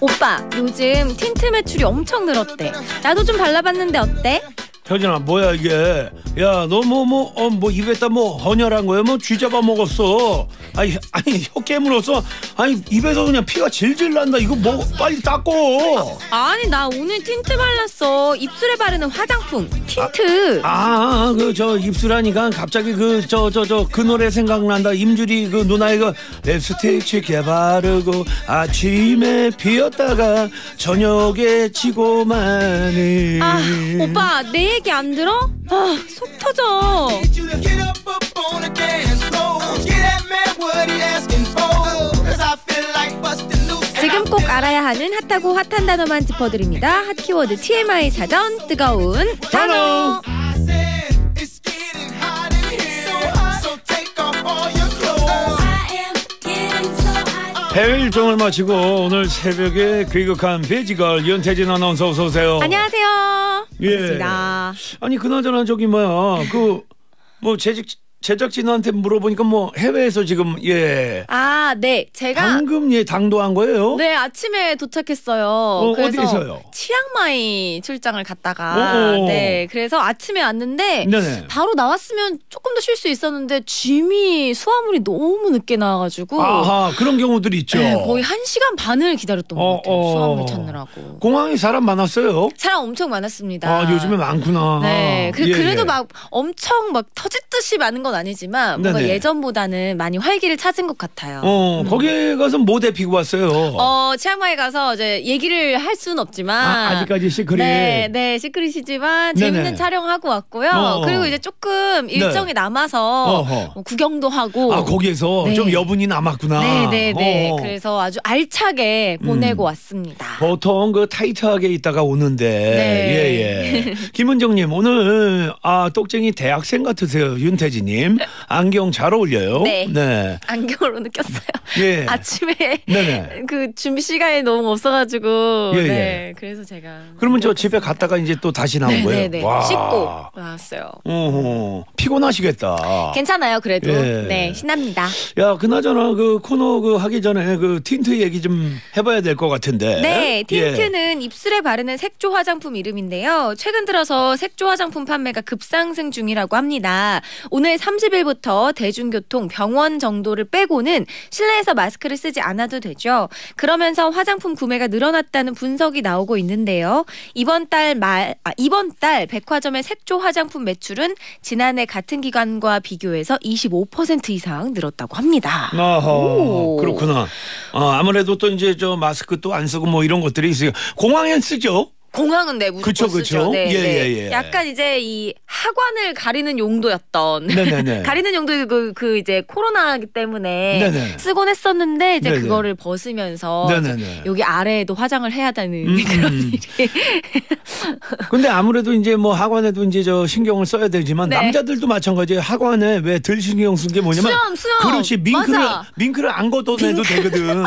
오빠 요즘 틴트 매출이 엄청 늘었대. 나도 좀 발라봤는데 어때? 현진아 뭐야 이게? 야 너 뭐 뭐 어 뭐 입에다 뭐 헌혈한 거야? 뭐 쥐 잡아 먹었어? 아니 아니 혀 깨물어서? 아니 입에서 그냥 피가 질질 난다. 이거 뭐 빨리 닦고 아니 나 오늘 틴트 발랐어. 입술에 바르는 화장품 틴트. 아그 저 입술하니까 갑자기 그 저 저 저 그 노래 생각난다. 임주리 그 누나의 그 립스틱 짙게 바르고 아침에 피었다가 저녁에 지고만해 아 오빠 내 얘기 안 들어? 아 속 터져. 지금 꼭 알아야 하는 핫하고 핫한 단어만 짚어드립니다. 핫 키워드 TMI 사전 뜨거운 단어. 해외 일정을 마치고 오늘 새벽에 귀국한 베지걸 윤태진 아나운서 어서 오세요. 안녕하세요. 예. 반갑습니다. 아니 그나저나 저기 뭐야 그뭐 제작 제작진한테 물어보니까 뭐 해외에서 지금 예 아, 네. 제가 방금 예 당도한 거예요. 네, 아침에 도착했어요. 그래서 어디에서요? 치앙마이 출장을 갔다가 오오. 네. 그래서 아침에 왔는데 네네. 바로 나왔으면 조금 더 쉴 수 있었는데 짐이 수화물이 너무 늦게 나와 가지고 아하 그런 경우들이 있죠. 네, 거의 한 시간 반을 기다렸던 어, 것 같아요. 어. 수화물 찾느라고. 공항에 사람 많았어요. 사람 엄청 많았습니다. 아 요즘에 많구나. 네, 그, 예, 그래도 예. 막 엄청 막 터질 듯이 많은 건 아니지만 뭔가 네네. 예전보다는 많이 활기를 찾은 것 같아요. 어 거기에 가서 뭐 대피고 왔어요. 어, 치앙마이 가서 이제 얘기를 할 수는 없지만 아, 아직까지 secret. 네, 네, secret이지만 네네. 재밌는 촬영하고 왔고요. 어. 그리고 이제 조금 일정이 남아서 어허. 뭐 구경도 하고 아 거기에서 네. 좀 여분이 남았구나. 네, 네, 네. 어. 그래서 아주 알차게 보내고 왔습니다. 보통 그 타이트하게 있다가 오는데 네. 예예 김은정님 오늘 아 똑쟁이 대학생 같으세요 윤태진님 안경 잘 어울려요 네. 네. 안경으로 느꼈어요. 예. 아침에 네네. 그 준비 시간이 너무 없어가지고 예, 네, 예. 그래서 제가 그러면 저 집에. 갔다가 이제 또 다시 나온 네, 거예요 네, 네. 와. 씻고 나왔어요. 어허, 피곤하시겠다 괜찮아요, 그래도. 예. 네, 신납니다. 야 그나저나 그 코너 그 하기 전에 그 틴트 얘기 좀 해봐야 될 것 같은데 네, 예. 틴트는 입술에 바르는 색조 화장품 이름인데요. 최근 들어서 색조 화장품 판매가 급상승 중이라고 합니다. 오늘 30일부터 대중교통, 병원 정도를 빼고는 실내에서 마스크를 쓰지 않아도 되죠. 그러면서 화장품 구매가 늘어났다는 분석이 나오고 있는데요. 이번 달 말, 아, 이번 달 백화점의 색조 화장품 매출은 지난해 같은 기간과 비교해서 25% 이상 늘었다고 합니다. 아하, 오. 그렇구나. 어, 아무래도 또 이제 저 마스크 또 안 쓰고 뭐 이런 것들이 있어요. 공항엔 쓰죠. 공항은 네 무조건 그쵸, 쓰죠. 그쵸. 네, 예, 네. 예, 예. 약간 이제 이 하관을 가리는 용도였던. 가리는 용도 그, 그 이제 코로나기 때문에 네네. 쓰곤 했었는데 이제 네네. 그거를 벗으면서. 이제 여기 아래에도 화장을 해야 되는 음, 그런 음. 일이 근데 아무래도 이제 뭐 학원에도 이제 저 신경을 써야 되지만 네. 남자들도 마찬가지예요. 학원에 왜 덜 신경 쓴 게 뭐냐면 수염, 수염. 그렇지 밍크를 맞아. 밍크를 안 걷어내도 되거든.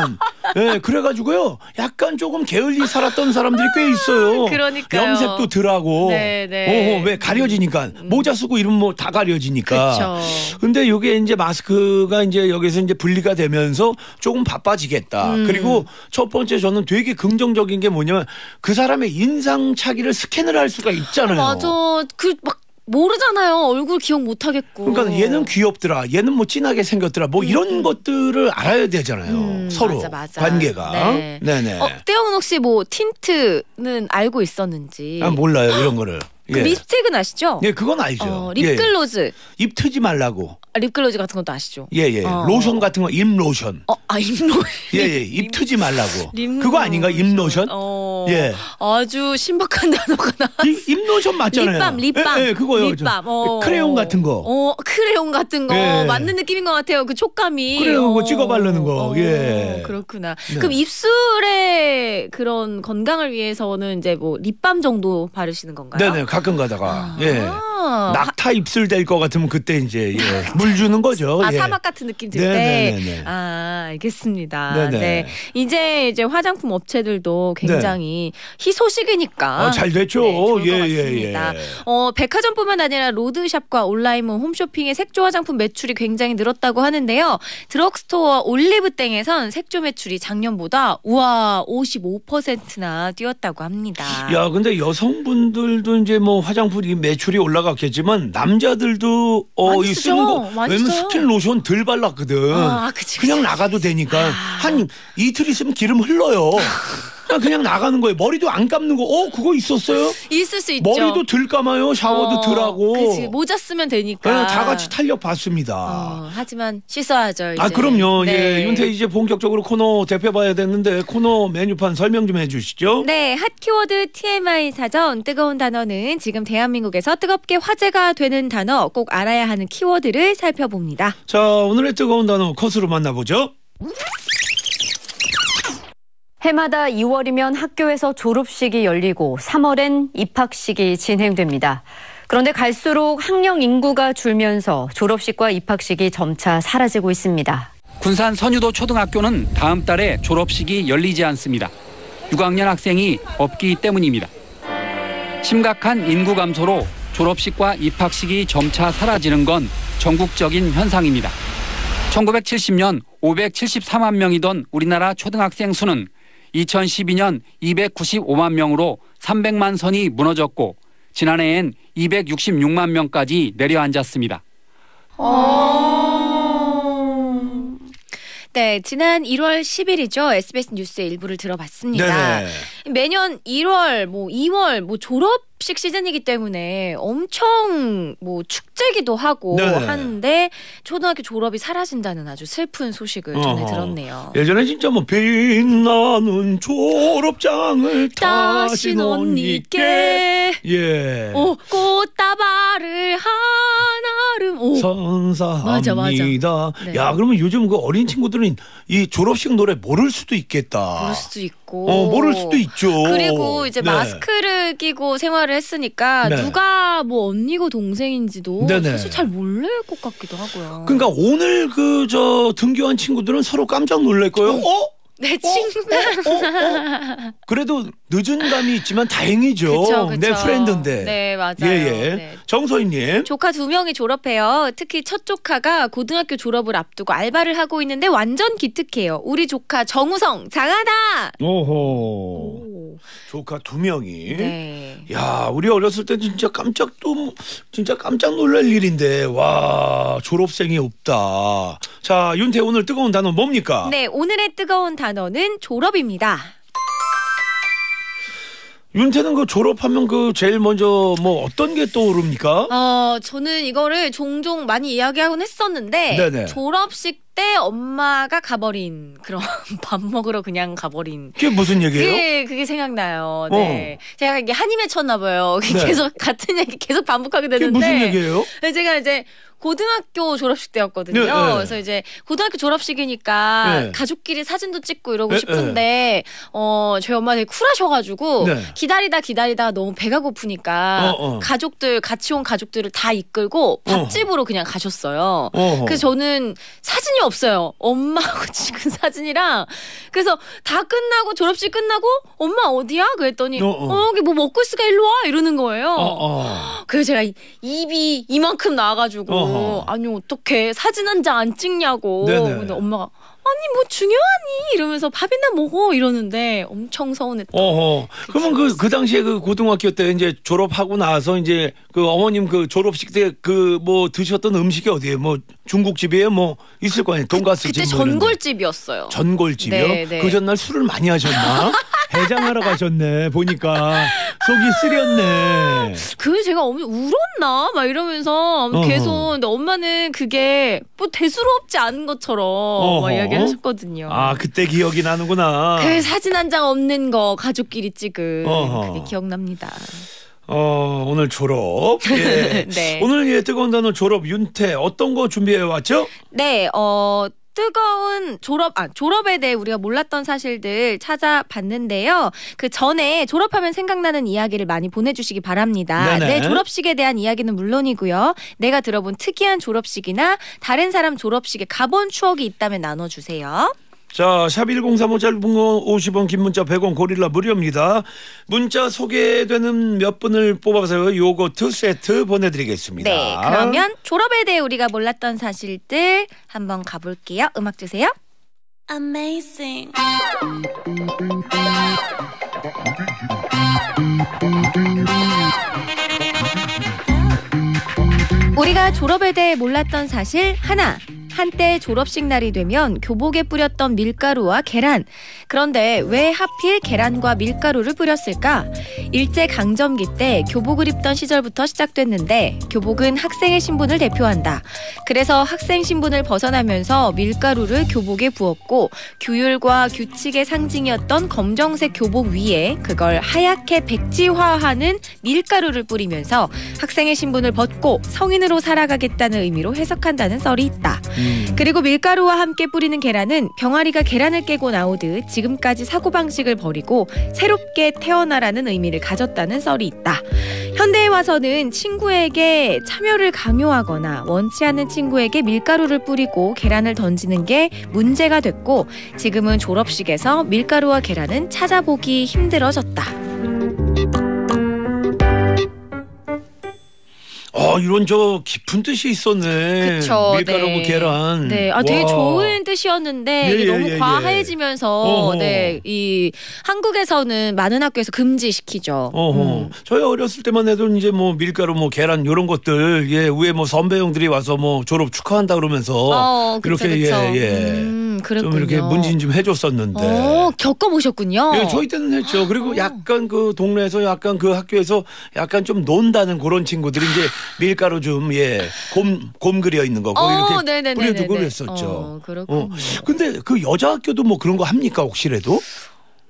예, 그래가지고요. 약간 조금 게을리 살았던 사람들이 꽤 있어요. 그러니까요. 염색도 덜하고. 네, 네. 어, 왜 가려지니까 모자 쓰고 이러면 뭐다 가려지니까. 그쵸. 근데 이게 이제 마스크가 이제 여기서 이제 분리가 되면서 조금 바빠지겠다. 음. 그리고 첫 번째 저는 되게 긍정적인 게 뭐냐면 그 사람의 인상착의를 스캔을 할 수가 있잖아요. 맞아 그 막 모르잖아요 얼굴 기억 못 하겠고 그러니까 얘는 귀엽더라. 얘는 뭐 진하게 생겼더라. 뭐 이런 것들을 알아야 되잖아요. 음, 서로 맞아, 맞아. 관계가. 네. 네네. 어, 떼영은 혹시 뭐 틴트는 알고 있었는지 아, 몰라요 이런 거를. 그 립스틱은 아시죠? 예, 그건 알죠. 어, 예. 립글로즈 입 트지 말라고. 아, 립글로즈 같은 것도 아시죠? 예, 예. 어. 로션 같은 거, 입 로션. 어, 아 입로 예, 예. 입 트지 말라고. 립 그거 아닌가? 입 로션? 어, 예. 아주 신박한 단어가 나. 입, 입 로션 맞잖아요. 립밤, 립밤, 예, 예, 그거요. 립밤. 어. 크레용 같은 거. 어, 크레용 같은 거 예. 맞는 느낌인 것 같아요. 그 촉감이. 크레용 그거 어. 찍어 바르는 거. 예. 그렇구나. 네. 그럼 입술의 그런 건강을 위해서는 이제 뭐 립밤 정도 바르시는 건가요? 네네. 가끔 가다가 예. 아, 낙타 입술 될 것 같으면 그때 이제 예. 물 주는 거죠. 아 예. 사막 같은 느낌 들 때. 네네네네. 아 알겠습니다. 네네. 네 이제 이제 화장품 업체들도 굉장히 희소식이니까 어, 잘 됐죠. 네, 것 예, 예. 예. 어 백화점뿐만 아니라 로드샵과 온라인몰 홈쇼핑의 색조 화장품 매출이 굉장히 늘었다고 하는데요. 드럭스토어 올리브땡에선 색조 매출이 작년보다 우와 55%나 뛰었다고 합니다. 야, 근데 여성분들도 이제 뭐 화장품이 매출이 올라갔겠지만 남자들도 어, 많이 이 쓰죠. 쓰는 거 왜냐면 써요. 스킨 로션 덜 발랐거든. 아, 그치, 그치. 그냥 나가도 되니까 한 이틀 있으면 기름 흘러요. 그냥, 그냥 나가는 거예요. 머리도 안 감는 거. 어, 그거 있었어요? 있을 수 있죠. 머리도 덜 감아요. 샤워도 어, 덜 하고. 그치, 모자 쓰면 되니까. 그냥 다 같이 탄력 받습니다. 어, 하지만 씻어야죠. 이제. 아 그럼요. 네. 예, 윤태 이제 본격적으로 코너 대표 봐야 되는데 코너 메뉴판 설명 좀 해주시죠. 네, 핫 키워드 TMI 사전 뜨거운 단어는 지금 대한민국에서 뜨겁게 화제가 되는 단어 꼭 알아야 하는 키워드를 살펴봅니다. 자 오늘의 뜨거운 단어 컷으로 만나보죠. 해마다 2월이면 학교에서 졸업식이 열리고 3월엔 입학식이 진행됩니다. 그런데 갈수록 학령 인구가 줄면서 졸업식과 입학식이 점차 사라지고 있습니다. 군산 선유도 초등학교는 다음 달에 졸업식이 열리지 않습니다. 6학년 학생이 없기 때문입니다. 심각한 인구 감소로 졸업식과 입학식이 점차 사라지는 건 전국적인 현상입니다. 1970년 573만 명이던 우리나라 초등학생 수는 2012년 295만 명으로 300만 선이 무너졌고 지난해엔 266만 명까지 내려앉았습니다. 네, 지난 1월 10일이죠. SBS 뉴스의 일부를 들어봤습니다. 네네. 매년 1월, 뭐 2월, 뭐 졸업 식 시즌이기 때문에 엄청 뭐 축제기도 하고 네. 하는데 초등학교 졸업이 사라진다는 아주 슬픈 소식을 전해 어허. 들었네요. 예전에 진짜 뭐 빛나는 졸업장을 타신 언니께 예 오, 꽃다발을 하나름 오. 선사합니다. 맞아, 맞아. 네. 야 그러면 요즘 그 어린 친구들은 이 졸업식 노래 모를 수도 있겠다. 모를 수도 있고. 어 모를 수도 있죠. 그리고 이제 네. 마스크를 끼고 생활을 했으니까 네. 누가 뭐 언니고 동생인지도 네네. 사실 잘 모를 것 같기도 하고요. 그러니까 오늘 그 저 등교한 친구들은 서로 깜짝 놀랄 거예요. 어? 내 친구. 그래도 늦은 감이 있지만 다행이죠. 그쵸, 그쵸. 내 프렌드인데. 네, 맞아요. 예예. 네. 정서희님. 조카 두 명이 졸업해요. 특히 첫 조카가 고등학교 졸업을 앞두고 알바를 하고 있는데 완전 기특해요. 우리 조카 정우성 장하다. 오호. 오. 조카 두 명이. 네. 야, 우리 어렸을 때 진짜 깜짝 또 진짜 깜짝 놀랄 일인데 와 졸업생이 없다. 자, 윤태 오늘 뜨거운 단어 뭡니까? 네, 오늘의 뜨거운 단어는 졸업입니다. 윤태는 그 졸업하면 그 제일 먼저 뭐 어떤 게 떠오릅니까? 어, 저는 이거를 종종 많이 이야기하곤 했었는데 네네. 졸업식 때 엄마가 가버린 그런 밥 먹으러 그냥 가버린 그게 무슨 얘기예요? 그게 그게 생각나요. 네. 제가 이게 한이 맺혔나 봐요. 네. 계속 같은 얘기 계속 반복하게 그게 되는데 무슨 얘기예요? 네, 제가 이제 고등학교 졸업식 때였거든요. 네, 네. 그래서 이제 고등학교 졸업식이니까 네. 가족끼리 사진도 찍고 이러고 네, 싶은데 어 저희 엄마 되게 쿨하셔가지고 네. 기다리다 기다리다 너무 배가 고프니까 어, 어. 가족들 같이 온 가족들을 다 이끌고 밥집으로 그냥 가셨어요. 그래서 저는 사진이 없어요. 엄마하고 찍은 사진이랑 그래서 다 끝나고 졸업식 끝나고 엄마 어디야? 그랬더니 어, 어, 어. 여기 뭐 먹고 있으니까 일로 와 이러는 거예요. 어, 어. 그래서 제가 이- 입이 이만큼 나와가지고 어허. 아니 어떻게 사진 한 장 안 찍냐고 네네. 근데 엄마가 아니 뭐 중요하니 이러면서 밥이나 먹어 이러는데 엄청 서운했다. 어허. 그러면 그, 그 당시에 그 고등학교 때 이제 졸업하고 나서 이제 그 어머님 그 졸업식 때 그 뭐 드셨던 음식이 어디에요? 뭐 중국집이에요? 뭐 있을 거 아니에요? 돈가스 그때 집 뭐. 전골집이었어요. 전골집이요? 네, 네. 그 전날 술을 많이 하셨나? 해장하러 가셨네. 보니까 속이 쓰렸네. 그 제가 어머니 울었나 막 이러면서 어허. 계속 근데 엄마는 그게 뭐 대수롭지 않은 것처럼 어허. 막 이야기하셨거든요. 아 그때 기억이 나는구나. 그 사진 한 장 없는 거 가족끼리 찍은 어허. 그게 기억납니다. 어 오늘 졸업. 예. 네. 오늘 예 뜨거운 단어 졸업 윤태 어떤 거 준비해 왔죠? 네, 어. 뜨거운 졸업 아 졸업에 대해 우리가 몰랐던 사실들 찾아봤는데요. 그 전에 졸업하면 생각나는 이야기를 많이 보내주시기 바랍니다. 네네. 내 졸업식에 대한 이야기는 물론이고요. 내가 들어본 특이한 졸업식이나 다른 사람 졸업식에 가본 추억이 있다면 나눠주세요. 자, 샵 1035 짧은 거 50원, 긴 문자 100원, 고릴라 무료입니다. 문자 소개되는 몇 분을 뽑아서 요거트 세트 보내드리겠습니다. 네, 그러면 졸업에 대해 우리가 몰랐던 사실들 한번 가볼게요. 음악 주세요. Amazing. 우리가 졸업에 대해 몰랐던 사실 하나. 한때 졸업식 날이 되면 교복에 뿌렸던 밀가루와 계란. 그런데 왜 하필 계란과 밀가루를 뿌렸을까? 일제 강점기 때 교복을 입던 시절부터 시작됐는데 교복은 학생의 신분을 대표한다. 그래서 학생 신분을 벗어나면서 밀가루를 교복에 부었고 규율과 규칙의 상징이었던 검정색 교복 위에 그걸 하얗게 백지화하는 밀가루를 뿌리면서 학생의 신분을 벗고 성인으로 살아가겠다는 의미로 해석한다는 썰이 있다. 음. 그리고 밀가루와 함께 뿌리는 계란은 병아리가 계란을 깨고 나오듯 지금까지 사고방식을 버리고 새롭게 태어나라는 의미를 가졌다는 썰이 있다. 현대에 와서는 친구에게 참여를 강요하거나 원치 않는 친구에게 밀가루를 뿌리고 계란을 던지는 게 문제가 됐고 지금은 졸업식에서 밀가루와 계란은 찾아보기 힘들어졌다. 어, 이런 저 깊은 뜻이 있었네. 그쵸, 밀가루고 네. 계란. 네, 아 되게 와. 좋은 뜻이었는데 예, 이게 예, 너무 예, 예. 과해지면서 어허. 네, 이 한국에서는 많은 학교에서 금지시키죠. 어허. 음. 저희 어렸을 때만 해도 이제 뭐 밀가루 뭐 계란 요런 것들 예 위에 뭐 선배 형들이 와서 뭐 졸업 축하한다 그러면서 어, 그쵸, 그쵸. 예 예. 음, 그랬군요. 좀 이렇게 문진 좀 해줬었는데. 어, 겪어보셨군요. 예, 저희 때는 했죠. 그리고 어. 약간 그 동네에서 약간 그 학교에서 약간 좀 논다는 그런 친구들이 이제 밀가루 좀 예, 곰, 곰 그려 있는 거, 어, 이렇게 네네네네네. 뿌려두고 그랬었죠. 어, 그렇군요. 근데 그 여자 학교도 뭐 그런 거 합니까, 혹시라도?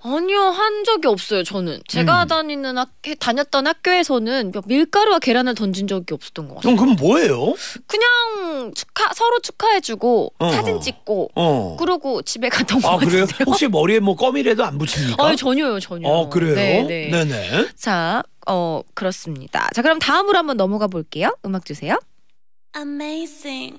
아니요, 한 적이 없어요, 저는. 제가 음. 다니는 학, 다녔던 학교에서는 밀가루와 계란을 던진 적이 없었던 것 같아요. 그럼 그건 뭐예요? 그냥 축하, 서로 축하해주고, 어. 사진 찍고, 어. 그러고 집에 갔던 것 아, 그래요? 같은데요. 혹시 머리에 뭐 껌이라도 안 붙입니까? 아니, 전혀요, 전혀. 어, 그래요? 네, 네. 네네. 자, 어, 그렇습니다. 자, 그럼 다음으로 한번 넘어가 볼게요. 음악 주세요. Amazing.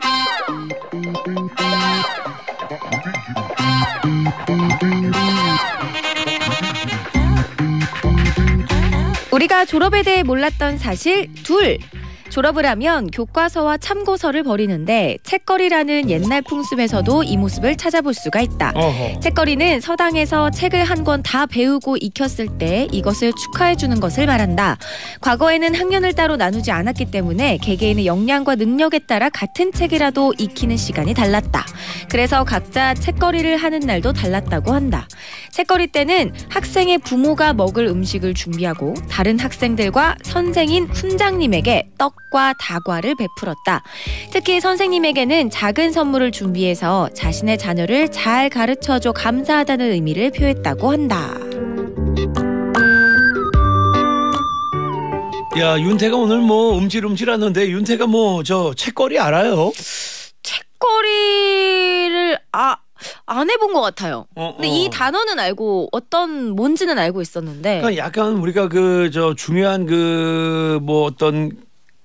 우리가 졸업에 대해 몰랐던 사실 둘. 졸업을 하면 교과서와 참고서를 버리는데 책거리라는 옛날 풍습에서도 이 모습을 찾아볼 수가 있다. 어허. 책거리는 서당에서 책을 한 권 다 배우고 익혔을 때 이것을 축하해 주는 것을 말한다. 과거에는 학년을 따로 나누지 않았기 때문에 개개인의 역량과 능력에 따라 같은 책이라도 익히는 시간이 달랐다. 그래서 각자 책거리를 하는 날도 달랐다고 한다. 책거리 때는 학생의 부모가 먹을 음식을 준비하고 다른 학생들과 선생인 훈장님에게 떡과 다과를 베풀었다. 특히 선생님에게는 작은 선물을 준비해서 자신의 자녀를 잘 가르쳐줘 감사하다는 의미를 표했다고 한다. 야, 윤태가 오늘 뭐 음질음질 하는데 윤태가 뭐 저 책거리 알아요? 책거리를 아. 안 해본 것 같아요. 어, 근데 어. 이 단어는 알고 어떤 뭔지는 알고 있었는데 그러니까 약간 우리가 그 저 중요한 그 뭐 어떤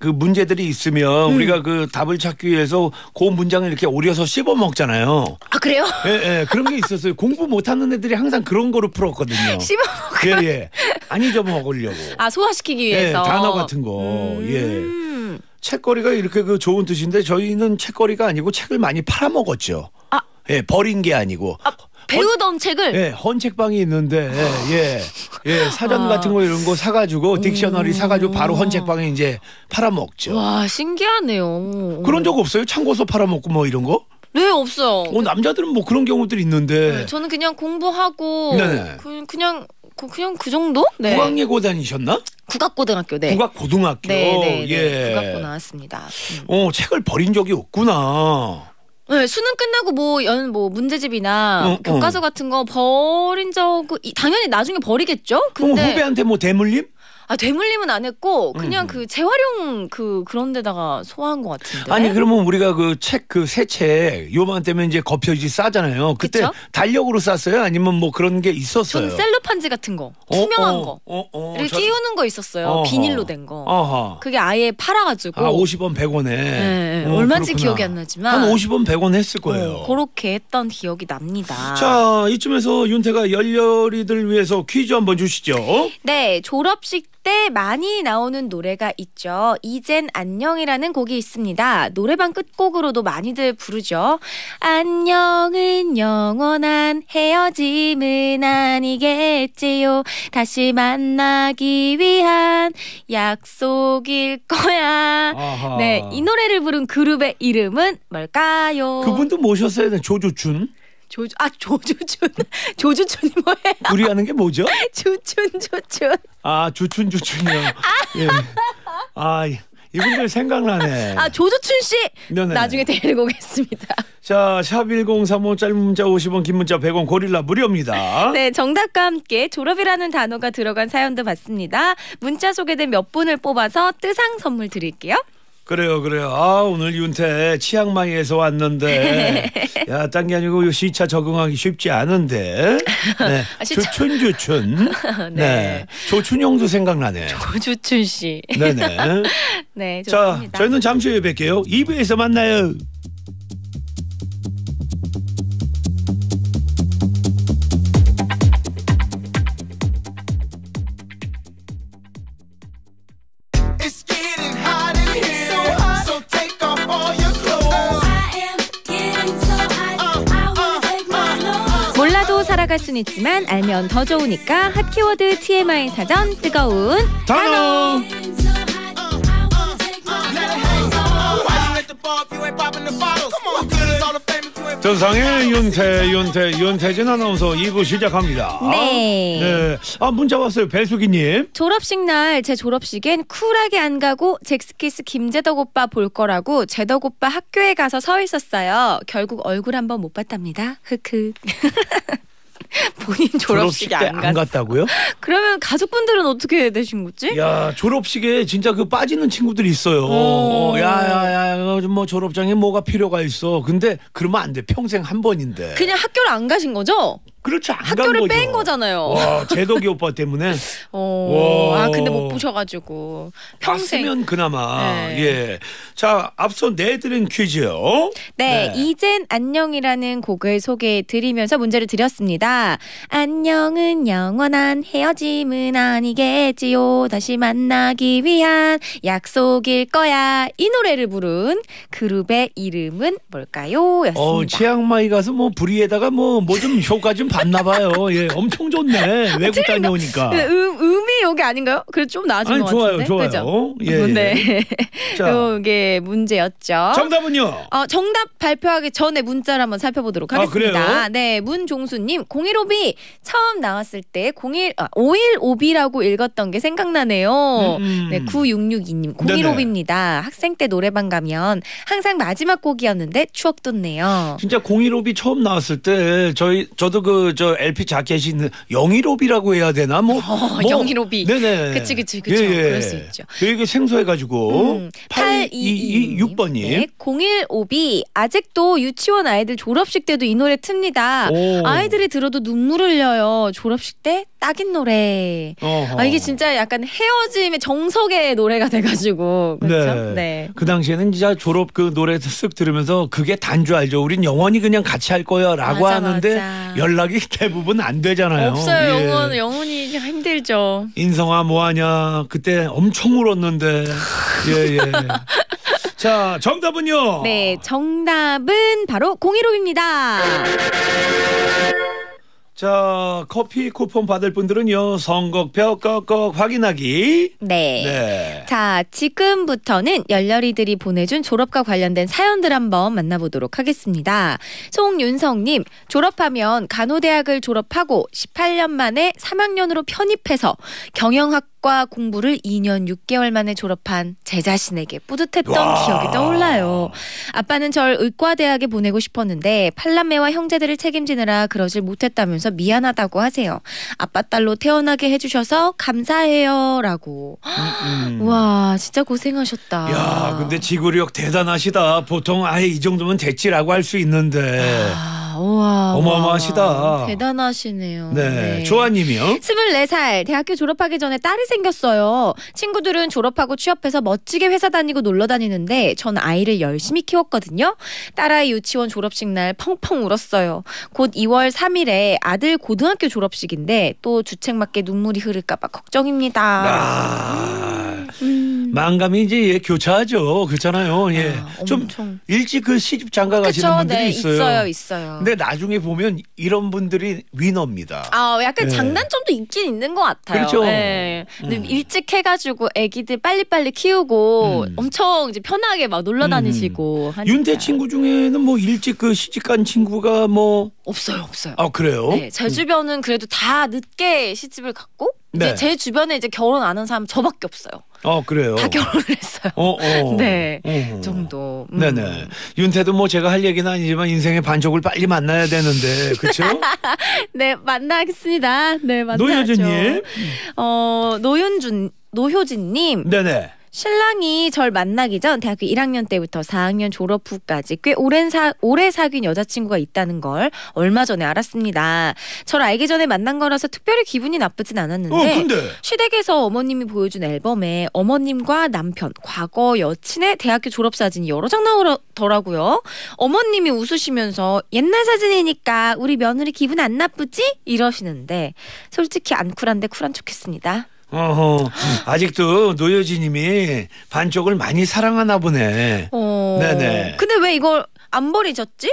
그 문제들이 있으면 음. 우리가 그 답을 찾기 위해서 그 문장을 이렇게 오려서 씹어 먹잖아요. 아 그래요? 예, 예, 그런 게 있었어요. 공부 못하는 애들이 항상 그런 거로 풀었거든요. 씹어 예, 예. 안 잊어먹으려고. 아 소화시키기 예, 위해서 단어 같은 거. 예. 음. 책거리가 이렇게 그 좋은 뜻인데 저희는 책거리가 아니고 책을 많이 팔아먹었죠. 아. 예, 버린 게 아니고. 아, 배우던 책을 예, 헌책방이 있는데 예, 예, 사전 아. 같은 거 이런 거 사가지고 딕셔너리 사가지고 바로 헌책방에 이제 팔아먹죠. 와 신기하네요. 그런 적 없어요? 참고서 팔아먹고 뭐 이런 거? 네 없어요. 어, 남자들은 뭐 그런 경우들이 있는데 네, 저는 그냥 공부하고 네네. 그, 그냥 그, 그냥 그 정도? 네. 국악예고 다니셨나? 국악고등학교 네. 국악고등학교. 네, 네, 네. 예. 국악고 나왔습니다. 음. 어, 책을 버린 적이 없구나. 네, 수능 끝나고 뭐 연 뭐 문제집이나 어, 어. 교과서 같은 거 버린 적 당연히 나중에 버리겠죠. 그럼 근데 후배한테 뭐 대물림? 아 되물림은 안 했고 그냥 음. 그 재활용 그 그런 데다가 소화한 것 같은데. 아니 그러면 우리가 그 책 그 새 책 요맘때면 이제 겉표지 싸잖아요. 그때 그쵸? 달력으로 쌌어요? 아니면 뭐 그런 게 있었어요? 전 셀로판지 같은 거 어, 투명한 어, 거 어, 어, 이렇게 저- 끼우는 거 있었어요. 어허. 비닐로 된 거. 어허. 그게 아예 팔아가지고. 아 50원 100원에 네, 얼마인지 기억이 안 나지만 한 50원 100원 했을 거예요. 어, 그렇게 했던 기억이 납니다. 자 이쯤에서 윤태가 열렬이들 위해서 퀴즈 한번 주시죠. 네, 졸업식 때 많이 나오는 노래가 있죠. 이젠 안녕이라는 곡이 있습니다. 노래방 끝곡으로도 많이들 부르죠. 안녕은 영원한 헤어짐은 아니겠지요. 다시 만나기 위한 약속일 거야. 아하. 네, 이 노래를 부른 그룹의 이름은 뭘까요? 그분도 모셨어야 돼 조주춘. 조주 아 조주춘 조주춘이 뭐예요? 둘이 하는 게 뭐죠? 주춘 주춘. 아 주춘 주춘이요. 예. 아 이분들 생각나네. 아 조주춘 씨 네네. 나중에 데리고 오겠습니다. 자, 샵1035 짧은 문자 50원, 긴 문자 100원 고릴라 무료입니다. 네, 정답과 함께 졸업이라는 단어가 들어간 사연도 받습니다. 문자 소개된 몇 분을 뽑아서 뜨상 선물 드릴게요. 그래요, 그래요. 아, 오늘 윤태 치앙마이에서 왔는데 야, 딴 게 아니고 요 시차 적응하기 쉽지 않은데. 네. 아, 시차- 주춘 주춘. 네. 조춘영도 생각나네. 조주춘 씨. 네네. 네, 자, 좋습니다. 저희는 잠시 후에 뵐게요. 2부에서 만나요. 순 있지만 알면 더 좋으니까 핫 키워드 TMI 사전 뜨거운 단어. Ain't 전상의 윤태, 윤태, 윤태진 아나운서 2부 시작합니다. 네. 네. 아, 문자 왔어요. 배수기님. 졸업식 날 제 졸업식엔 쿨하게 안 가고 잭스키스 김재덕 오빠 볼 거라고 재덕 오빠 학교에 가서 서 있었어요. 결국 얼굴 한번 못 봤답니다. 흑흑. 본인 졸업식에 때 안, 안. 갔다고요? 그러면 가족분들은 어떻게 되신 거지? 야 졸업식에 진짜 그 빠지는 친구들이 있어요. 오. 어, 야야야 뭐 졸업장에 뭐가 필요가 있어. 근데 그러면 안 돼. 평생 한 번인데. 그냥 학교를 안 가신 거죠? 그렇지 안간 학교를 거죠. 뺀 거잖아요. 와 재덕이 오빠 때문에 어, 와. 아 근데 못 보셔가지고 평생. 봤으면 그나마 네. 예. 자 앞서 내드린 퀴즈요. 네, 네. 이젠 안녕이라는 곡을 소개해 드리면서 문제를 드렸습니다. 안녕은 영원한 헤어짐은 아니겠지요. 다시 만나기 위한 약속일 거야. 이 노래를 부른 그룹의 이름은 뭘까요? 였습니다. 어 치앙마이 가서 뭐 불이에다가 뭐 뭐 좀 효과 좀 봤나 봐요. 예, 엄청 좋네. 외국 다녀오니까. 그 음, 음이 여기 아닌가요? 그래 좀 나아진 아니 것 좋아요, 같은데. 좋아요. 그죠? 예. 네. 자 이게 문제였죠. 정답은요. 어, 정답 발표하기 전에 문자를 한번 살펴보도록 아, 하겠습니다. 그래요? 네, 문종수님 015비 처음 나왔을 때 01, 아, 515비라고 읽었던 게 생각나네요. 음. 네, 9662님 015비입니다. 학생 때 노래방 가면 항상 마지막 곡이었는데 추억 돋네요. 진짜 015비 처음 나왔을 때 저희 저도 그저 LP 자켓이 있는 영일오비라고 해야 되나 뭐, 어, 뭐 영일오비. 네네 그치, 그치, 그쵸. 그럴 수 있죠. 되게 생소해가지고 음, 8226번님 네, 015비 아직도 유치원 아이들 졸업식 때도 이 노래 틉니다. 오. 아이들이 들어도 눈물 흘려요. 졸업식 때 딱인 노래. 아 이게 진짜 약간 헤어짐의 정석의 노래가 돼가지고 그렇죠. 네. 네. 그 당시에는 진짜 졸업 그 노래 쓱 들으면서 그게 단줄 알죠. 우린 영원히 그냥 같이 할 거야라고 맞아, 하는데 맞아. 연락이 대부분 안 되잖아요. 없어요. 예. 영원 영혼이 힘들죠. 인성아 뭐하냐 그때 엄청 울었는데 예예. 자 정답은요. 네, 정답은 바로 015입니다. 자 커피 쿠폰 받을 분들은요 선곡표 꼭꼭 확인하기. 네. 네. 자, 지금부터는 열렬이들이 보내준 졸업과 관련된 사연들 한번 만나보도록 하겠습니다. 송윤성님, 졸업하면 간호대학을 졸업하고 18년 만에 3학년으로 편입해서 경영학 수 학과 공부를 2년 6개월 만에 졸업한 제 자신에게 뿌듯했던 와. 기억이 떠올라요. 아빠는 절 의과대학에 보내고 싶었는데 팔남매와 형제들을 책임지느라 그러질 못했다면서 미안하다고 하세요. 아빠 딸로 태어나게 해주셔서 감사해요라고. 음. 와 진짜 고생하셨다. 야, 근데 지구력 대단하시다. 보통 아예 이 정도면 됐지라고 할 수 있는데. 아, 우와, 어마어마하시다. 와, 대단하시네요. 네, 조아님이요. 24살 대학교 졸업하기 전에 딸이 생겼어요. 친구들은 졸업하고 취업해서 멋지게 회사 다니고 놀러 다니는데 전 아이를 열심히 키웠거든요. 딸아이 유치원 졸업식 날 펑펑 울었어요. 곧 2월 3일에 아들 고등학교 졸업식인데 또 주책 맞게 눈물이 흐를까봐 걱정입니다. 아, 음. 망감이 이제 예, 교차하죠. 그렇잖아요. 예. 아, 좀. 일찍 그 시집 장가 가시는 그쵸, 분들이 네, 있어요. 있어요, 있어요. 근데 나중에 보면 이런 분들이 위너입니다. 아, 약간 네. 장단점도 있긴 있는 것 같아요. 그렇죠. 네. 근데 음. 일찍 해가지고 아기들 빨리빨리 키우고 음. 엄청 이제 편하게 막 놀러 다니시고 하니까. 윤태 친구 중에는 뭐 일찍 그 시집 간 친구가 뭐 없어요, 없어요. 아 그래요? 네, 제 주변은 그래도 다 늦게 시집을 갔고 이제 네. 제 주변에 이제 결혼 안 한 사람 저밖에 없어요. 어 그래요. 다 결혼을 했어요. 어, 어. 네. 어. 정도. 음. 네네. 윤태도 뭐 제가 할 얘기는 아니지만 인생의 반쪽을 빨리 만나야 되는데 그렇죠? 네, 만나겠습니다. 네, 만나죠. 노효진님. 어, 노윤준 노효진님 네네. 신랑이 절 만나기 전 대학교 1학년 때부터 4학년 졸업 후까지 꽤 오랜 사, 오래 사귄 여자친구가 있다는 걸 얼마 전에 알았습니다. 절 알기 전에 만난 거라서 특별히 기분이 나쁘진 않았는데 어 근데 시댁에서 어머님이 보여준 앨범에 어머님과 남편, 과거 여친의 대학교 졸업 사진이 여러 장 나오더라고요. 어머님이 웃으시면서 옛날 사진이니까 우리 며느리 기분 안 나쁘지? 이러시는데 솔직히 안 쿨한데 쿨한 척했습니다. 어허 아직도 노효진님이 반쪽을 많이 사랑하나 보네. 어. 네네. 근데 왜 이걸 안 버리셨지?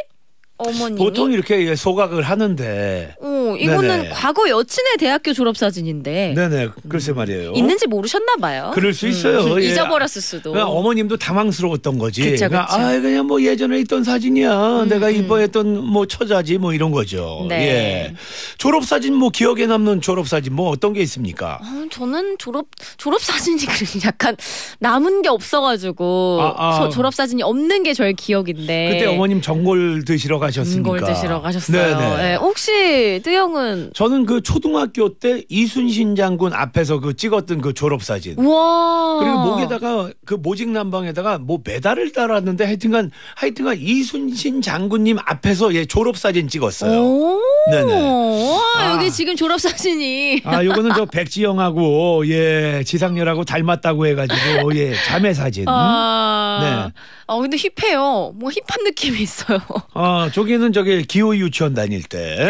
어머님이. 보통 이렇게 예, 소각을 하는데. 어, 이거는 네네. 과거 여친의 대학교 졸업 사진인데 네네 글쎄 말이에요. 있는지 모르셨나 봐요. 그럴 수 있어요. 예. 잊어버렸을 수도. 그냥 어머님도 당황스러웠던 거지. 그쵸, 그냥, 그쵸. 음, 아, 그냥 뭐 예전에 있던 사진이야. 내가 이뻐했던 뭐 처자지 뭐 이런 거죠. 네. 예. 졸업 사진 뭐 기억에 남는 졸업 사진 뭐 어떤 게 있습니까? 어, 저는 졸업 졸업 사진이 약간 남은 게 없어가지고 아, 아. 저- 졸업 사진이 없는 게 저의 기억인데. 그때 어머님 전골 드시러 가 셨습니까? 걸 드시러 가셨어요. 네네. 네, 혹시 뜨영은 저는 그 초등학교 때 이순신 장군 앞에서 그 찍었던 그 졸업 사진. 우와. 그리고 목에다가 그 모직 남방에다가 뭐 메달을 달았는데 하여튼간 하여튼간 이순신 장군님 앞에서 예 졸업 사진 찍었어요. 오. 네네. 와, 아. 여기 지금 졸업 사진이. 아, 요거는 저 백지영하고 예 지상렬하고 닮았다고 해가지고 예 자매 사진. 아. 네. 아 근데 힙해요. 뭐 힙한 느낌이 있어요. 아 저기는 저기 기호 유치원 다닐 때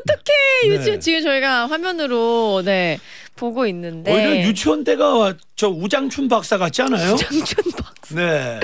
어떻게 네. 요즘 지금 저희가 화면으로 네 보고 있는데. 오히려 유치원 때가 저 우장춘 박사 같지 않아요? 장춘 박사. 네.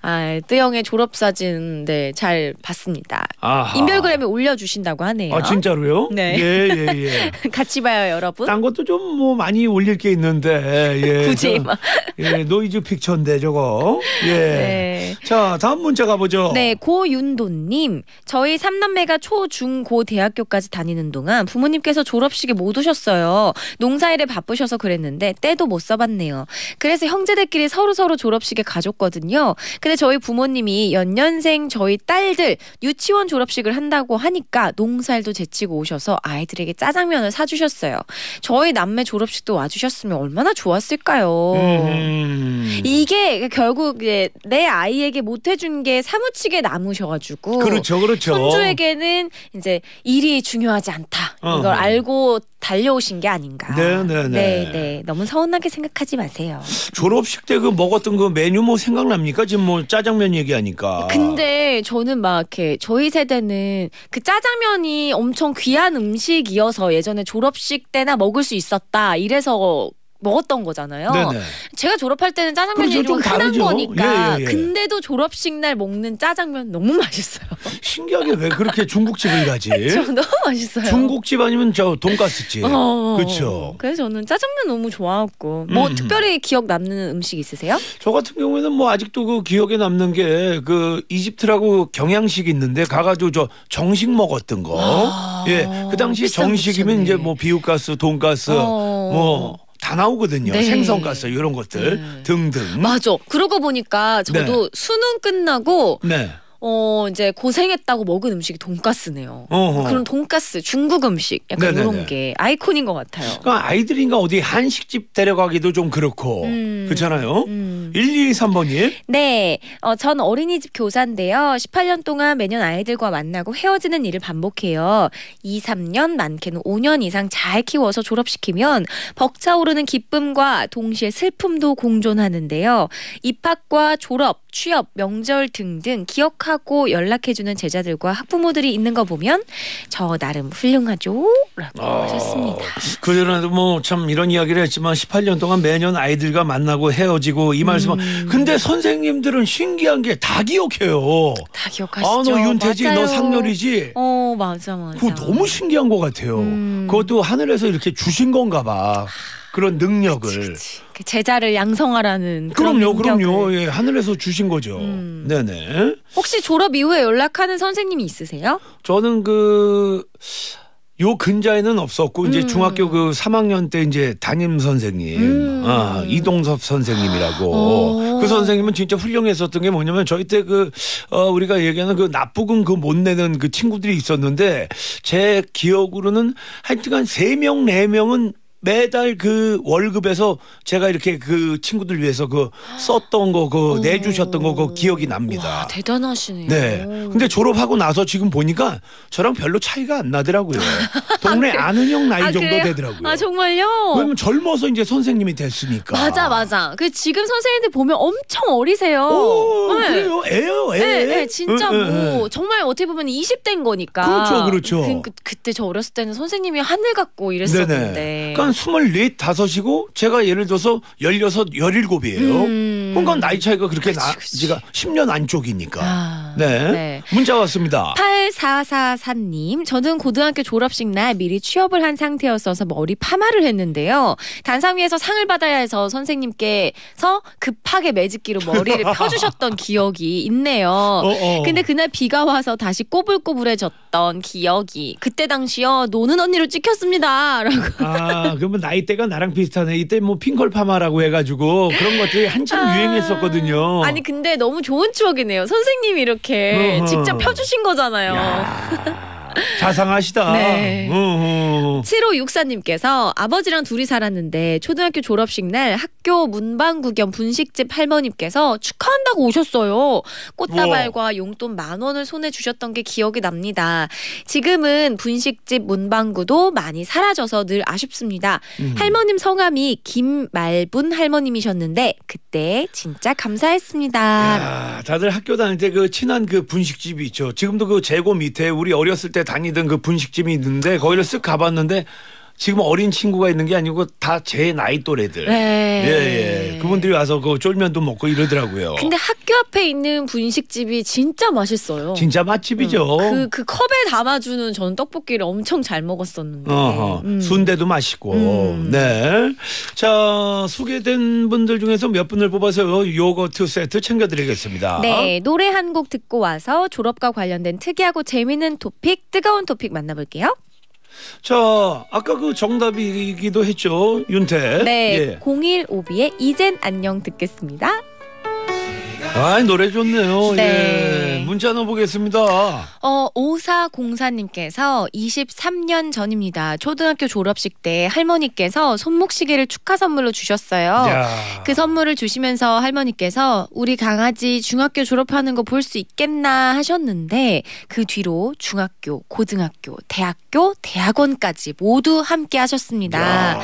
아, 뜨영의 졸업 사진 네 잘 봤습니다. 아하. 인별그램에 올려 주신다고 하네요. 아 진짜로요? 네. 예 예 예. 같이 봐요, 여러분. 딴 것도 좀 뭐 많이 올릴 게 있는데 예. 굳이 저, 막. 예 noise picture인데 저거. 예. 네. 자 다음 문제 가보죠. 네, 고윤도 님. 저희 삼남매가 초, 중, 고 대학교까지 다니는 동안 부모님께서 졸업식에 못 오셨어요. 농사일에 바쁘셔서 그랬는데 떼도 못 써봤네요. 그래서 형제들끼리 서로 서로 졸업식에 가줬거든요. 근데 저희 부모님이 연년생 저희 딸들 유치원 졸업식을 한다고 하니까 농사일도 제치고 오셔서 아이들에게 짜장면을 사주셨어요. 저희 남매 졸업식도 와주셨으면 얼마나 좋았을까요? 음. 이게 결국 내 아이에게 못 해준 게 사무치게 남으셔가지고 그렇죠 그렇죠. 손주에게는 이제 일이 중요하지 않다 이걸 어허. 알고 달려오신 게 아닌가. 네, 네, 네. 네, 네. 너무 서운하게 생각하지 마세요. 졸업식 때 그 먹었던 그 메뉴 뭐 생각납니까? 지금 뭐 짜장면 얘기하니까. 근데 저는 막 이렇게 저희 세대는 그 짜장면이 엄청 귀한 음식이어서 예전에 졸업식 때나 먹을 수 있었다 이래서 먹었던 거잖아요. 네네. 제가 졸업할 때는 짜장면이 그렇죠, 좀좀 흔한 다르죠. 거니까. 예, 예, 예. 근데도 졸업식 날 먹는 짜장면 너무 맛있어요. 신기하게 왜 그렇게 중국집을 가지? 저 너무 맛있어요. 중국집 아니면 저 돈가스집. 어, 그렇죠. 그래서 저는 짜장면 너무 좋아했고 뭐 음. 특별히 기억 남는 음식 있으세요? 저 같은 경우에는 뭐 아직도 그 기억에 남는 게 그 이집트라고 경양식 있는데 가가지고 저 정식 먹었던 거. 아, 예, 그 당시 정식이면 거 이제. 뭐 비우가스, 돈가스, 어. 뭐 다 나오거든요. 네. 생선가스 이런 것들 네. 등등. 맞아. 그러고 보니까 저도 수능 끝나고 네. 어 이제 고생했다고 먹은 음식이 돈가스네요. 어허. 그런 돈가스, 중국 음식 약간 네네네. 이런 게 아이콘인 것 같아요. 그러니까 아이들인가 어디 한식집 데려가기도 좀 그렇고 음. 그렇잖아요. 음. 1223번님. 네, 어, 전 어린이집 교사인데요. 18년 동안 매년 아이들과 만나고 헤어지는 일을 반복해요. 2, 3년, 많게는 5년 이상 잘 키워서 졸업시키면 벅차오르는 기쁨과 동시에 슬픔도 공존하는데요. 입학과 졸업, 취업, 명절 등등 기억 하고 연락해주는 제자들과 학부모들이 있는 거 보면 저 나름 훌륭하죠? 라고 하셨습니다. 그전에도 뭐 참 이런 이야기를 했지만 18년 동안 매년 아이들과 만나고 헤어지고 이 말씀은 음. 근데 선생님들은 신기한 게 다 기억해요. 다 기억하시죠? 아너 윤태지 맞아요. 너 상렬이지. 어, 맞아, 맞아. 그거 너무 신기한 것 같아요. 음. 그것도 하늘에서 이렇게 주신 건가 봐. 그런 능력을. 그치. 그 제자를 양성하라는 그런 그럼요, 능력을. 그럼요. 예, 하늘에서 주신 거죠. 음. 네네. 혹시 졸업 이후에 연락하는 선생님이 있으세요? 저는 그, 요 근자에는 없었고, 이제 음. 중학교 그 3학년 때 이제 담임 선생님, 음. 아, 이동섭 선생님이라고. 오. 그 선생님은 진짜 훌륭했었던 게 뭐냐면 저희 때 그, 어, 우리가 얘기하는 그 납부금 그 못 내는 그 친구들이 있었는데 제 기억으로는 하여튼간 세명네명은 매달 그 월급에서 제가 이렇게 그 친구들 위해서 그 썼던 거, 그 내주셨던 거, 그 기억이 납니다. 와, 대단하시네요. 네. 근데 졸업하고 나서 지금 보니까 저랑 별로 차이가 안 나더라고요. 동네 아는 형 나이 아, 정도 그래요? 되더라고요. 아 정말요? 왜냐면 젊어서 이제 선생님이 됐으니까. 맞아 맞아. 그 지금 선생님들 보면 엄청 어리세요. 오, 네. 그래요? 애요, 애. 네, 네, 진짜 응, 응, 뭐 응. 정말 어떻게 보면 20대인 거니까. 그렇죠, 그렇죠. 그, 그, 그 때 저 어렸을 때는 선생님이 하늘 같고 이랬었는데. 그러니까 스물넷, 다섯이고 제가 예를 들어서 열여섯, 열일곱이에요. 음. 그러니까 나이 차이가 그렇게 그치, 나, 그치. 지가 10년 안쪽이니까. 아, 네. 네. 문자 왔습니다. 8444님, 저는 고등학교 졸업식 날 미리 취업을 한 상태였어서 머리 파마를 했는데요. 단상 위에서 상을 받아야 해서 선생님께서 급하게 매직기로 머리를 펴주셨던 기억이 있네요. 어. 근데 그날 비가 와서 다시 꼬불꼬불해졌던 기억이 그때 당시요 노는 언니로 찍혔습니다. 라고. 아, 그러면 나이대가 나랑 비슷하네. 이때 뭐 핑컬 파마라고 해가지고 그런 것들이 한참 유행했었거든요. 아니 근데 너무 좋은 추억이네요. 선생님이 이렇게 어허. 직접 펴주신 거잖아요. 야, 자상하시다. 네. 어허. 7564님께서 아버지랑 둘이 살았는데 초등학교 졸업식 날 학교 문방구 겸 분식집 할머님께서 축하한다고 오셨어요. 꽃다발과 용돈 만 원을 손에 주셨던 게 기억이 납니다. 지금은 분식집 문방구도 많이 사라져서 늘 아쉽습니다. 음. 할머님 성함이 김말분 할머님이셨는데 그때 진짜 감사했습니다. 야, 다들 학교 다닐 때 그 친한 그 분식집이 있죠. 지금도 그 재고 밑에 우리 어렸을 때 다니던 그 분식집이 있는데 거기를 쓱 가봤는데 지금 어린 친구가 있는 게 아니고 다 제 나이 또래들. 네. 예, 예. 그분들이 와서 그 쫄면도 먹고 이러더라고요. 근데 학교 앞에 있는 분식집이 진짜 맛있어요. 진짜 맛집이죠. 그, 그 컵에 담아주는 저는 떡볶이를 엄청 잘 먹었었는데. 어허, 음. 순대도 맛있고. 음. 네. 자, 소개된 분들 중에서 몇 분을 뽑아서 요거트 세트 챙겨드리겠습니다. 네, 노래 한 곡 듣고 와서 졸업과 관련된 특이하고 재미있는 토픽, 뜨거운 토픽 만나볼게요. 자, 아까 그 정답이기도 했죠. 윤태. 네, 예. 0152의 이젠 안녕 듣겠습니다. 아, 노래 좋네요. 네. 예. 문자 넣어보겠습니다. 어, 5404님께서 23년 전입니다. 초등학교 졸업식 때 할머니께서 손목시계를 축하 선물로 주셨어요. 야. 그 선물을 주시면서 할머니께서 우리 강아지 중학교 졸업하는 거 볼 수 있겠나 하셨는데 그 뒤로 중학교, 고등학교, 대학교, 대학원까지 모두 함께 하셨습니다. 야.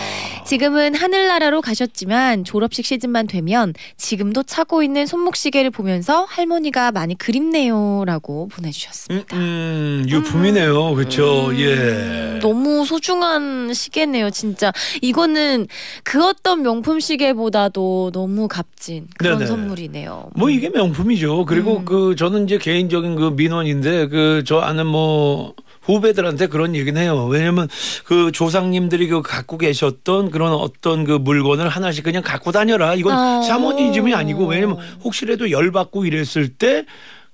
지금은 하늘나라로 가셨지만 졸업식 시즌만 되면 지금도 차고 있는 손목시계 를 보면서 할머니가 많이 그립네요라고 음, 보내주셨습니다. 음, 유품이네요. 그렇죠. 음, 예. 너무 소중한 시계네요, 진짜. 이거는 그 어떤 명품 시계보다도 너무 값진 그런 네네. 선물이네요. 뭐 이게 명품이죠. 그리고 음. 그 저는 이제 개인적인 그 민원인데 그 저 아는 뭐 후배들한테 그런 얘기는 해요. 왜냐면 그 조상님들이 그 갖고 계셨던 그런 어떤 그 물건을 하나씩 그냥 갖고 다녀라. 이건 어. 샤머니즘이 아니고 왜냐면 혹시라도 열 받고 이랬을 때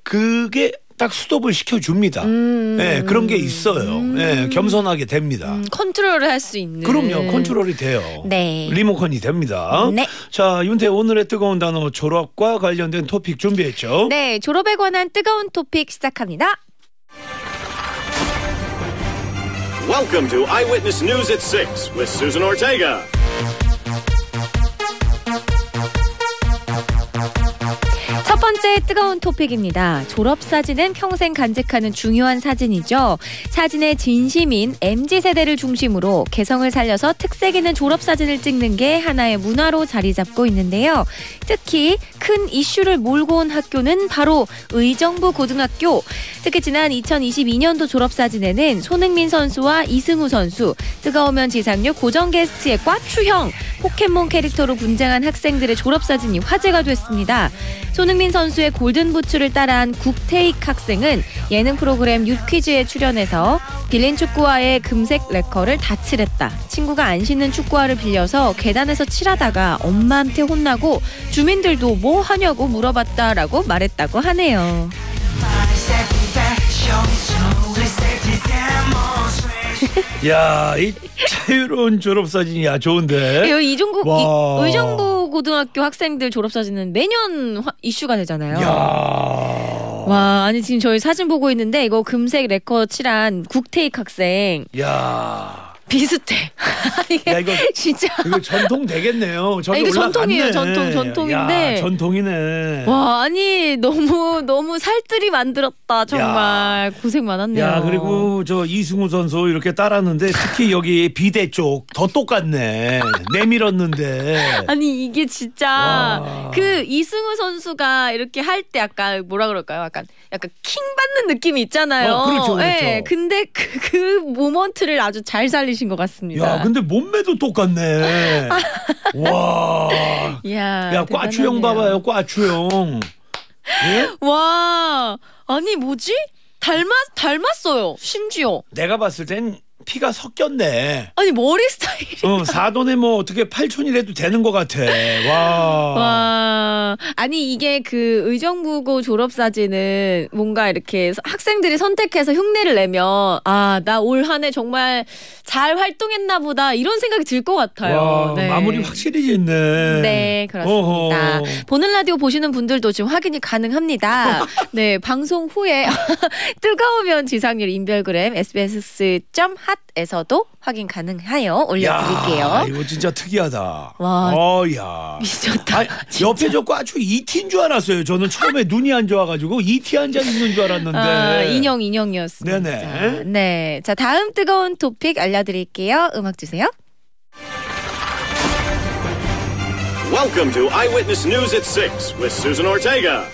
그게 딱 스톱을 시켜줍니다. 음. 네, 그런 게 있어요. 네, 겸손하게 됩니다. 음, 컨트롤을 할 수 있는. 그럼요, 컨트롤이 돼요. 네. 리모컨이 됩니다. 네. 자, 윤태 오늘의 뜨거운 단어 졸업과 관련된 토픽 준비했죠. 네, 졸업에 관한 뜨거운 토픽 시작합니다. Welcome to Eyewitness News at 6 with Susan Ortega. 번째 뜨거운 토픽입니다. 졸업 사진은 평생 간직하는 중요한 사진이죠. 사진의 진심인 MZ 세대를 중심으로 개성을 살려서 특색 있는 졸업 사진을 찍는 게 하나의 문화로 자리 잡고 있는데요. 특히 큰 이슈를 몰고 온 학교는 바로 의정부 고등학교. 특히 지난 2022년도 졸업 사진에는 손흥민 선수와 이승우 선수, 뜨거우면 지상률 고정 게스트의 꽈추형 포켓몬 캐릭터로 분장한 학생들의 졸업 사진이 화제가 됐습니다. 손흥민 선수 의 골든 부츠를 따라한 국태익 학생은 예능 프로그램 유퀴즈에 출연해서 빌린 축구화의 금색 레커를 다 칠했다. 친구가 안 신는 축구화를 빌려서 계단에서 칠하다가 엄마한테 혼나고 주민들도 뭐 하냐고 물어봤다라고 말했다고 하네요. 야, 이 자유로운 졸업 사진이야 좋은데. 여기 이종국 와. 이, 의정부 고등학교 학생들 졸업 사진은 매년 화- 이슈가 되잖아요. 야. 와 아니 지금 저희 사진 보고 있는데 이거 금색 레커 칠한 국태익 학생 야. 비슷해. 이게 야, 이거 진짜 이거 전통 되겠네요. 저기 아, 이게 올라갔네. 전통이에요, 전통, 전통인데. 야, 전통이네. 와 아니 너무 너무 살뜰히 만들었다 정말 고생 많았네요. 야 그리고 저 이승우 선수 이렇게 따랐는데 특히 여기 비대 쪽 더 똑같네 내밀었는데 아니 이게 진짜 와. 그 이승우 선수가 이렇게 할 때 약간 뭐라 그럴까요? 약간 약간 킹 받는 느낌이 있잖아요. 어, 그렇죠, 그렇죠. 예, 근데 그, 그 모먼트를 아주 잘 살리 신 것 같습니다. 야 근데 몸매도 똑같네 와 이야, 야, 꽈추형 봐봐요, 꽈추형. 예? 와, 아니 뭐지? 닮았 닮았어요. 심지어. 내가 봤을 땐 피가 섞였네. 아니 머리 스타일이. 어, 사돈에 뭐 어떻게 팔촌이라도 되는 것 같아. 와. 와, 아니 이게 그 의정부고 졸업 사진은 뭔가 이렇게 학생들이 선택해서 흉내를 내면 아 나 올 한 해 정말 잘 활동했나 보다 이런 생각이 들 것 같아요. 와, 네. 마무리 확실히 짓네. 네, 그렇습니다. 어허. 보는 라디오 보시는 분들도 지금 확인이 가능합니다. 네, 방송 후에 뜨거우면 지상률 인별그램 sbs. 핫에서도 확인 가능하여 올려드릴게요. 야, 이거 진짜 특이하다. 와. 어, 야. 미쳤다. 아니, 옆에 저 꽈추 ET인 줄 알았어요. 저는 처음에 눈이 안 좋아가지고 ET 한장 있는 줄 알았는데. 아, 인형 인형이었습니다. 네네. 네. 자, 다음 뜨거운 토픽 알려드릴게요. 음악 주세요. Welcome to Eyewitness News at 6 with Susan Ortega.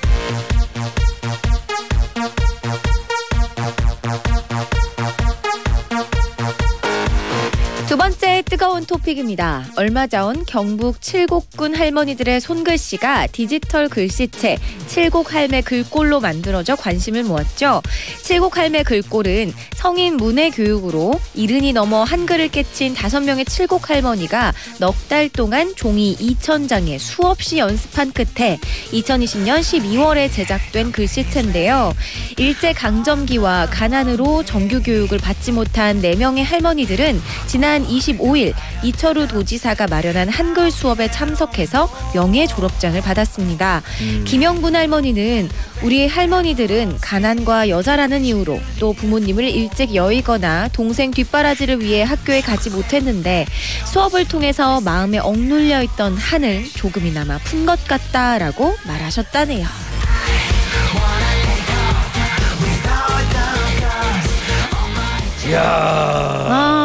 두 번째 뜨거운 토픽입니다. 얼마 전 경북 칠곡군 할머니들의 손글씨가 디지털 글씨체 칠곡 할매 글꼴로 만들어져 관심을 모았죠. 칠곡 할매 글꼴은 성인 문해 교육으로 이른이 넘어 한글을 깨친 다섯 명의 칠곡 할머니가 넉 달 동안 종이 2천 장에 수없이 연습한 끝에 2020년 12월에 제작된 글씨체인데요. 일제 강점기와 가난으로 정규 교육을 받지 못한 4명의 할머니들은 지난 25일 이철우 도지사가 마련한 한글 수업에 참석해서 명예 졸업장을 받았습니다. 김영분 할머니는 우리 할머니들은 가난과 여자라는 이유로 또 부모님을 일찍 여의거나 동생 뒷바라지를 위해 학교에 가지 못했는데 수업을 통해서 마음에 억눌려 있던 한을 조금이나마 푼 것 같다라고 말하셨다네요. 야. 아,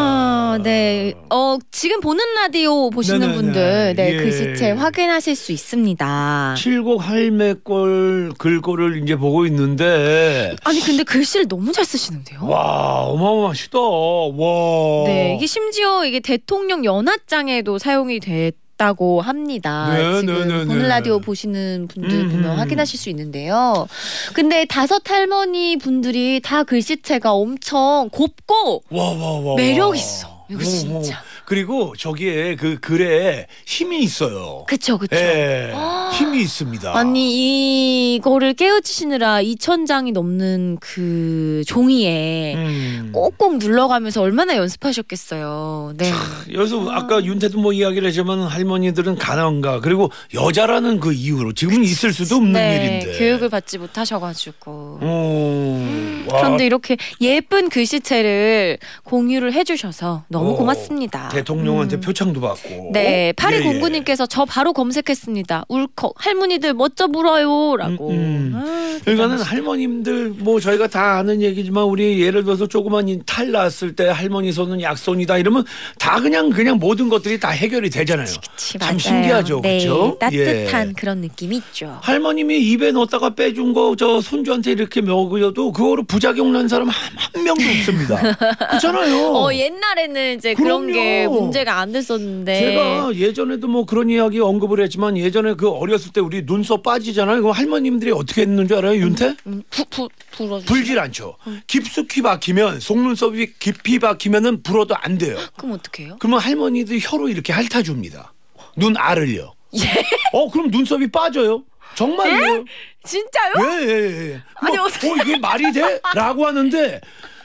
네. 어, 지금 보는 라디오 보시는 네네네. 분들, 네, 예. 글씨체 확인하실 수 있습니다. 칠곡 할매꼴 글꼴을 이제 보고 있는데 아니, 근데 글씨를 너무 잘 쓰시는데요? 와 어마어마하시다. 와. 네, 이게 심지어 이게 대통령 연하장에도 사용이 됐 다고 합니다. 네, 지금 네, 네, 보는 네. 라디오 보시는 분들 음, 보면 음. 확인하실 수 있는데요. 근데 다섯 할머니 분들이 다 글씨체가 엄청 곱고 와, 와, 와, 매력 와. 있어. 이거 어, 진짜. 어. 그리고 저기에 그 글에 힘이 있어요. 그쵸 그쵸. 예, 힘이 있습니다. 아니 이거를 깨우치시느라 2천 장이 넘는 그 종이에 음. 꼭꼭 눌러가면서 얼마나 연습하셨겠어요. 네. 여기서 아까 윤태도 뭐 이야기를 했지만 할머니들은 가난가 그리고 여자라는 그 이유로 지금은 있을 수도 없는 네, 일인데. 교육을 받지 못하셔가지고. 음, 와, 그런데 이렇게 예쁜 글씨체를 공유를 해주셔서 너무 어, 고맙습니다. 대통령한테 음. 표창도 받고. 네, 예, 예. 파리 공구님께서 저 바로 검색했습니다. 울컥 할머니들 멋져 불어요라고. 음, 음. 아, 그러니까는. 할머님들 뭐 저희가 다 아는 얘기지만 우리 예를 들어서 조그만 이탈 났을 때 할머니 손은 약손이다 이러면 다 그냥 그냥 모든 것들이 다 해결이 되잖아요. 그치, 참 맞아요. 신기하죠, 네, 그렇죠? 따뜻한 그런 느낌이 있죠. 할머님이 입에 넣었다가 빼준 거 저 손주한테 이렇게 먹여도 그거로 부작용 난 사람 한, 한 명도 없습니다. 그렇잖아요. 어 옛날에는 이제 그런 그럼요. 게 문제가 안 됐었는데. 제가 예전에도 뭐 그런 이야기 언급을 했지만 예전에 그 어렸을 때 우리 눈썹 빠지잖아요. 그 할머님들이 어떻게 했는 줄 알아요, 윤태? 음, 부, 부, 불어주. 불질 않죠. 깊숙이 박히면 속눈썹이 깊이 박히면은 불어도 안 돼요. 그럼 어떡해요? 그러면 할머니들이 혀로 이렇게 핥아줍니다. 눈 알을요. 예? 어 그럼 눈썹이 빠져요. 정말요? 진짜요? 예, 예, 예. 아니, 어, 어떻게- 어, 이게 말이 돼? 라고 하는데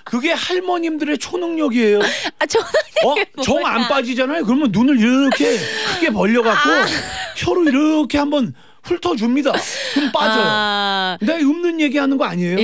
그게 할머님들의 초능력이에요. 아 어? 정 안 빠지잖아요. 그러면 눈을 이렇게 크게 벌려갖고 아. 혀로 이렇게 한번 훑어줍니다. 그럼 빠져요. 아, 내가 없는 얘기 하는 거 아니에요? 예,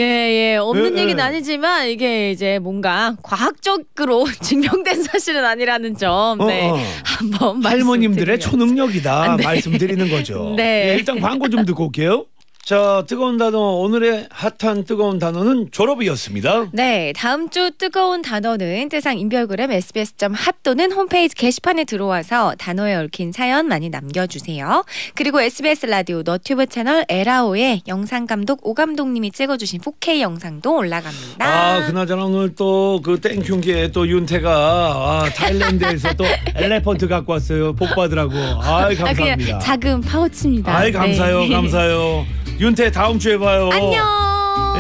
예. 없는 예, 얘기는 예. 아니지만 이게 이제 뭔가 과학적으로 증명된 사실은 아니라는 점. 네. 어, 어. 한번 할머님들의. 초능력이다 네. 말씀드리는 거죠. 네. 예, 일단 광고 좀 듣고 올게요. 자, 뜨거운 단어 오늘의 핫한 뜨거운 단어는 졸업이었습니다. 네, 다음 주 뜨거운 단어는 뜨상 인별그램 sbs.핫 또는 홈페이지 게시판에 들어와서 단어에 얽힌 사연 많이 남겨주세요. 그리고 SBS 라디오 너튜브 채널 에라오에 영상 감독 오 감독님이 찍어주신 4K 영상도 올라갑니다. 아, 그나저나 오늘 또 그 땡큐기에 또 윤태가 아, 타일랜드에서 또 elephant 갖고 왔어요. 복 받으라고. 아이 아, 감사합니다. 그냥 작은 파우치입니다. 아이 감사해요, 네. 감사해요. 윤태 다음 주에 봐요. 안녕.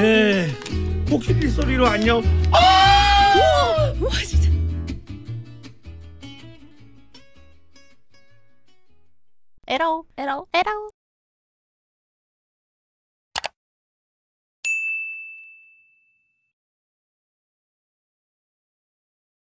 예. 코끼리 소리로 안녕. 진짜. 에러, 에러, 에러.